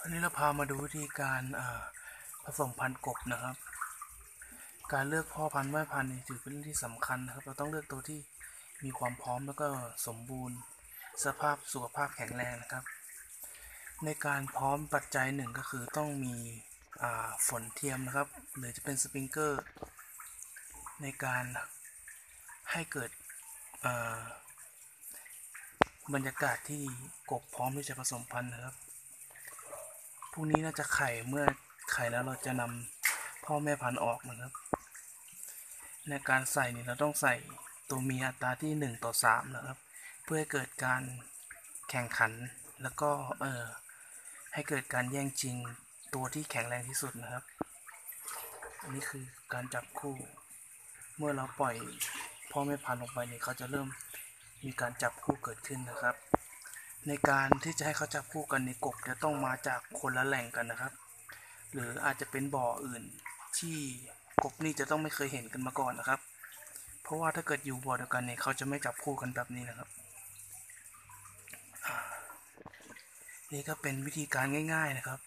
ตอนนี้เราพามาดูวิธีการผสมพันธุ์กบนะครับ การเลือกพ่อพันธุ์แม่พันธุ์นี่ถือเป็นเรื่องที่สำคัญนะครับ เราต้องเลือกตัวที่มีความพร้อมแล้วก็สมบูรณ์ สภาพสุขภาพแข็งแรงนะครับ ในการพร้อมปัจจัยหนึ่งก็คือต้องมีฝนเทียมนะครับ หรือจะเป็นสปริงเกอร์ ในการให้เกิดบรรยากาศที่กบพร้อมที่จะผสมพันธุ์นะครับ วกนี้น่าจะไข่เมื่อไข่แล้วเราจะนำพ่อแม่พันธุ์ออกนะครับ ในการใส่เนี่ยเราต้องใส่ตัวมีอัตราที่ 1 ต่อ 3 นะครับ เพื่อให้เกิดการแข่งขันแล้วก็เอ่อให้เกิดการแย่งชิงตัวที่แข็งแรงที่สุดนะครับ อันนี้คือการจับคู่ เมื่อเราปล่อยพ่อแม่พันธุ์ลงไปเนี่ยเขาจะเริ่มมีการจับคู่เกิดขึ้นนะครับ ในการที่จะให้เขาจับคู่กันในกบจะต้องมาจากคนละแหล่งกันนะครับ หรืออาจจะเป็นบ่ออื่นที่กบนี่จะต้องไม่เคยเห็นกันมาก่อนนะครับ เพราะว่าถ้าเกิดอยู่บ่อเดียวกันเนี่ยเขาจะไม่จับคู่กันแบบนี้นะครับ นี่ก็เป็นวิธีการง่าย ๆนะครับ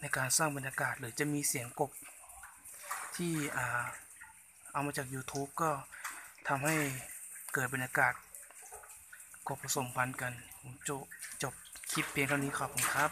ในการสร้างบรรยากาศหรือจะมีเสียงกบที่อ่าเอามาจาก YouTube ก็ทำให้เกิดบรรยากาศ กบผสมพันธุ์กันผมจบจบคลิปเพียงเท่านี้ขอบคุณครับ